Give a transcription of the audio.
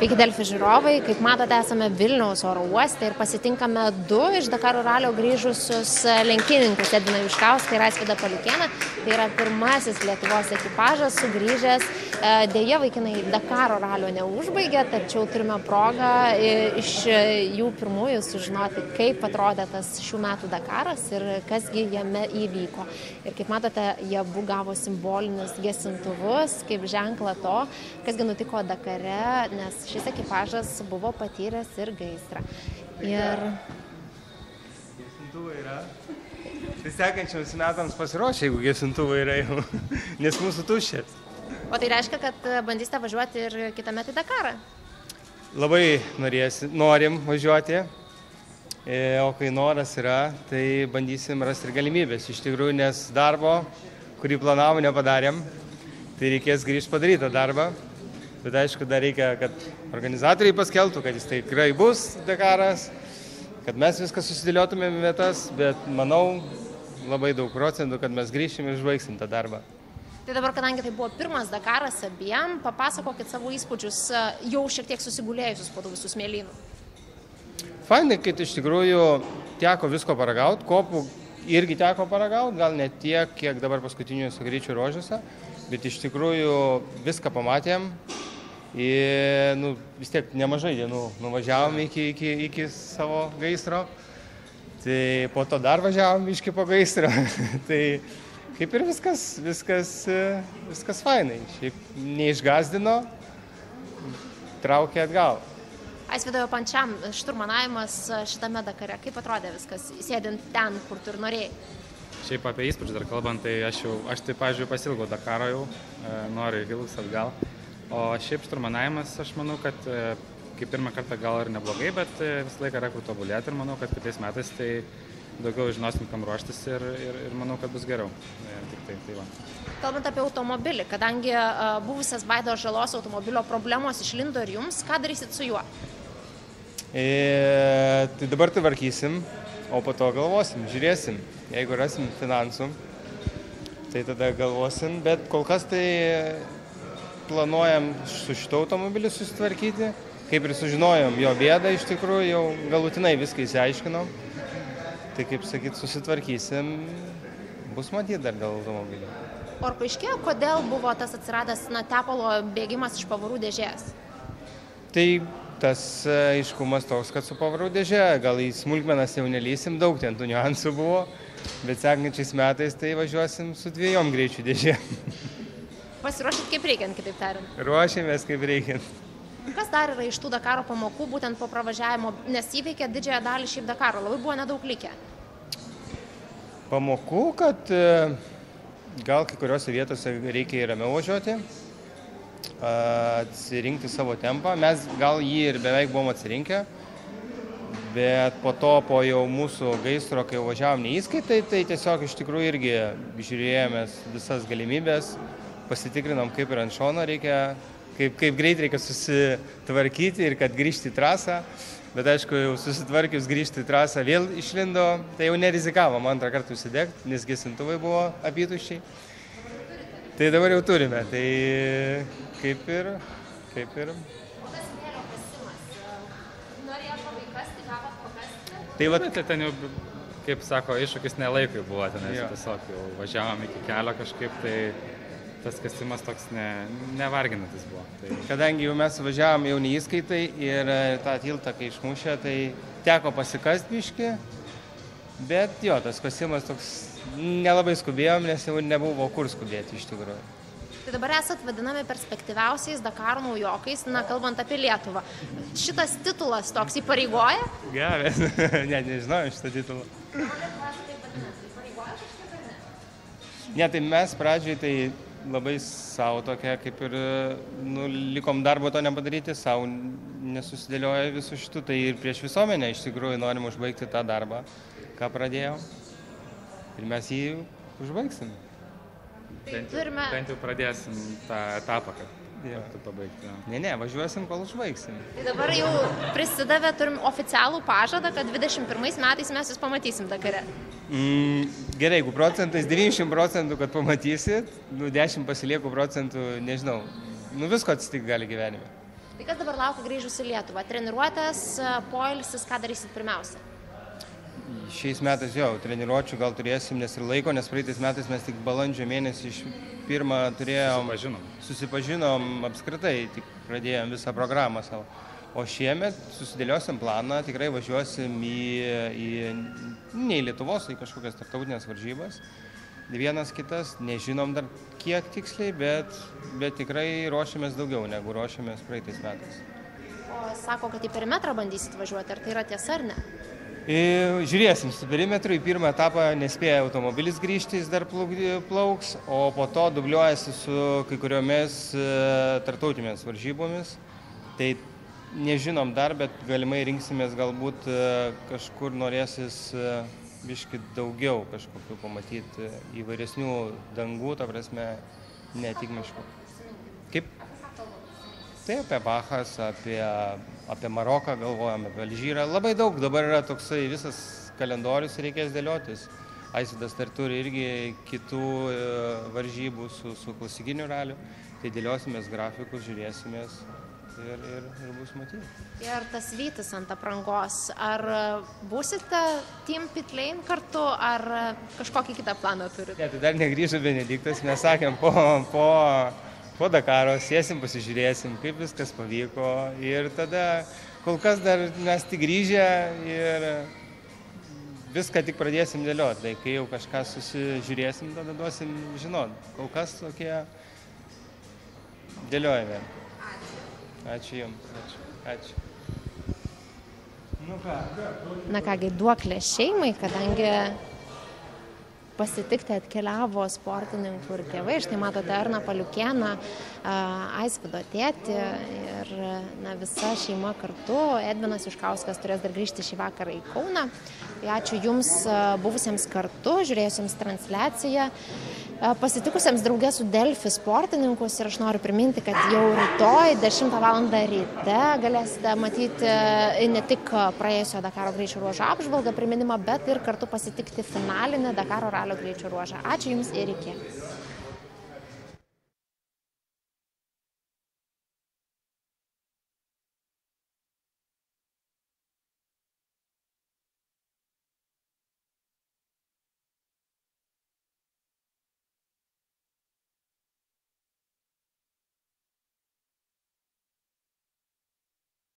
Sveiki, Delfi žiūrovai. Kaip matote, esame Vilniaus oro uoste ir pasitinkame du iš Dakaro ralio grįžusius lenktyninkus Edina Viškauską ir Asvidą Palikieną. Tai yra pirmasis Lietuvos ekipažas sugrįžęs. E, Deja, vaikinai Dakaro ralio neužbaigė, tačiau turime progą e, iš jų pirmųjų sužinoti, kaip atrodė tas šių metų Dakaras ir kasgi jame įvyko. Ir kaip matote, jie abu gavo simbolinius gesintuvus kaip ženklą to, kasgi nutiko Dakare, nes šis ekipažas buvo patyręs ir gaisrą. Ir... Gesintuvai yra. Tai sekančiams metams pasiruošę, jeigu gesintuvai yra jau, nes mūsų tuščias. O tai reiškia, kad bandysite važiuoti ir kitą metą į Dakarą? Labai norėsi, norim važiuoti, e, o kai noras yra, tai bandysim rasti ir galimybės. Iš tikrųjų, nes darbo, kurį planavom, nepadarėm, tai reikės grįžti padarytą darbą. Bet aišku, dar reikia, kad organizatoriai paskelbtų, kad jis tai tikrai bus Dakaras, kad mes viską susidėliotumėm vietas, bet manau labai daug procentų, kad mes grįšim ir užbaigsim tą darbą. Tai dabar, kadangi tai buvo pirmas Dakaras abiem, papasakokit savo įspūdžius jau šiek tiek susigulėjusius po tų visų smėlynų. Fainai, kad iš tikrųjų teko visko paragauti, kopų irgi teko paragauti, gal ne tiek, kiek dabar paskutiniuose greičių rožiuose, bet iš tikrųjų viską pamatėm, Ir nu, vis tiek nemažai dienų nuvažiavom iki, iki, iki savo gaisro. Tai po to dar važiavom iški po gaisro. tai kaip ir viskas, viskas, viskas fainai. Šiaip neišgazdino, traukė atgal. Aisvidojo pančiam šturmanavimas šitame Dakare. Kaip atrodė viskas, sėdint ten, kur tu ir norėjai? Šiaip apie įspūdžius dar kalbant, tai aš jau, aš tai, pažiūrėjau, pasilgau Dakaro jau, noriu Hilks atgal. O šiaip šturmanavimas, aš manau, kad e, kaip pirmą kartą gal ir neblogai, bet e, visą laiką yra kur tobulėti ir manau, kad kitais metais tai daugiau žinosim, kam ruoštis ir, ir, ir manau, kad bus geriau. E, tik tai, tai va. Kalbant apie automobilį, kadangi uh, buvusias Vaido žalos automobilio problemos išlindo ir jums, ką darysit su juo? E, tai dabar tvarkysim, o po to galvosim, žiūrėsim. Jeigu rasim finansų, tai tada galvosim, bet kol kas tai planuojam su šito automobiliu susitvarkyti. Kaip ir sužinojom jo bėdą iš tikrųjų, jau galutinai viską įsiaiškinom. Tai kaip sakyt, susitvarkysim, bus matyti dar dėl automobilio. Ar paaiškėjo, kodėl buvo tas atsiradęs na, tepalo bėgimas iš pavarų dėžės? Tai tas aiškumas toks, kad su pavarų dėžė, gal į smulkmenas jau nelysim, daug ten tų niuansų buvo, bet sekančiais metais tai važiuosim su dviejom greičių dėžėm. Pasiruošit kaip reikiant, kitaip tariant. Ruošiamės kaip reikiant. Kas dar yra iš tų Dakaro pamokų, būtent po pravažiavimo, nes įveikė didžiąją dalį šiaip Dakaro, labai buvo nedaug likę? Pamokų, kad gal kai kuriuose vietose reikia ir ramiau važiuoti, atsirinkti savo tempą. Mes gal jį ir beveik buvom atsirinkę, bet po to, po jau mūsų gaisro, kai važiavom neįskaitai, tai tiesiog iš tikrųjų irgi žiūrėjome visas galimybės pasitikrinom, kaip ir ant šono reikia, kaip, kaip greit reikia susitvarkyti ir kad grįžti į trasą. Bet aišku, jau susitvarkius grįžti į trasą vėl išlindo, tai jau nerizikavom antrą kartą užsidegti, nes gesintuvai buvo apytuščiai. Tai dabar jau turime, tai kaip ir, kaip ir. Tai va, tai ten jau, kaip sako, iššūkis nelaikui buvo, ten tiesiog jau važiavom iki kelio kažkaip, tai tas kasimas toks ne, nevarginantis buvo. Tai... Kadangi jau mes važiavom jau neįskaitai ir tą tiltą, kai išmušė, tai teko pasikast biški, bet jo, tas kasimas toks nelabai skubėjom, nes jau nebuvo kur skubėti iš tikrųjų. Tai dabar esat vadinami perspektyviausiais Dakaro naujokais, na, kalbant apie Lietuvą. Šitas titulas toks įpareigoja? Geras, net nežinau šitą titulą. Ne, tai mes pradžioj tai labai savo tokia, kaip ir, nu, likom darbo to nepadaryti, savo nesusidėlioja visų šitų, tai ir prieš visuomenę iš tikrųjų norim užbaigti tą darbą, ką pradėjom. Ir mes jį užbaigsim. Bent jau, turime... bent jau pradėsim tą etapą, kad tu pabaigti. Jo. Ne, ne, važiuosim, kol užbaigsim. Tai dabar jau prisidavę turim oficialų pažadą, kad 21 metais mes jūs pamatysim Dakare. Mm, gerai, jeigu procentais 90 procentų, kad pamatysit, nu 10 pasilieku procentų, nežinau, nu visko atsitikti gali gyvenime. Tai kas dabar laukia grįžus į Lietuvą? Treniruotės, poilsis, ką darysit pirmiausia? Šiais metais jau treniruočių gal turėsim, nes ir laiko, nes praeitais metais mes tik balandžio mėnesį iš pirmą turėjom. Susipažinom. Susipažinom apskritai, tik pradėjom visą programą savo. O šiemet susidėliosim planą, tikrai važiuosim į, į ne į Lietuvos, į kažkokias tarptautinės varžybas. Vienas kitas, nežinom dar kiek tiksliai, bet, bet tikrai ruošiamės daugiau negu ruošiamės praeitais metais. O sako, kad į perimetrą bandysit važiuoti, ar tai yra tiesa ar ne? Ir žiūrėsim, su perimetru į pirmą etapą nespėja automobilis grįžti, jis dar plauk- plauks, o po to dubliuojasi su kai kuriomis e, tartautinėmis varžybomis. Tai nežinom dar, bet galimai rinksimės galbūt e, kažkur norėsis e, biški daugiau kažkokių pamatyti e, įvairesnių dangų, ta prasme, ne tik miškų. Kaip? Tai apie Bachas, apie, apie Maroką galvojame, apie Alžyrą. Labai daug dabar yra toksai visas kalendorius reikės dėliotis. Aisidas dar turi irgi kitų varžybų su, su klasikiniu raliu. Tai dėliosimės grafikus, žiūrėsimės ir, ir, ir bus matyti. Ir tas vytis ant aprangos, ar būsite Team Pitlane kartu, ar kažkokį kitą planą turite? Ne, tai dar negrįžo Benediktas, mes sakėm po, po, po Dakaro, sėsim, pasižiūrėsim, kaip viskas pavyko ir tada kol kas dar mes tik grįžę ir viską tik pradėsim dėlioti, tai kai jau kažką susižiūrėsim, tada duosim žinot, kol kas tokie dėliojame. Ačiū Jums. Ačiū. Ačiū. Nu ką, Na kągi, duoklė šeimai, kadangi pasitikti atkeliavo sportininkų ir tėvai. Štai matote Arną Paliukieną, Aisvido tėtį ir na, visa šeima kartu. Edvinas Iškauskas turės dar grįžti šį vakarą į Kauną. Tai ačiū Jums buvusiems kartu, žiūrėjusiems transliaciją. Pasitikusiems draugės su Delfi sportininkus ir aš noriu priminti, kad jau rytoj 10 val. ryte galėsite matyti e, ne tik praėjusio Dakaro greičio ruožo apžvalgą, priminimą, bet ir kartu pasitikti finalinę Dakaro ralio greičio ruožą. Ačiū Jums ir iki.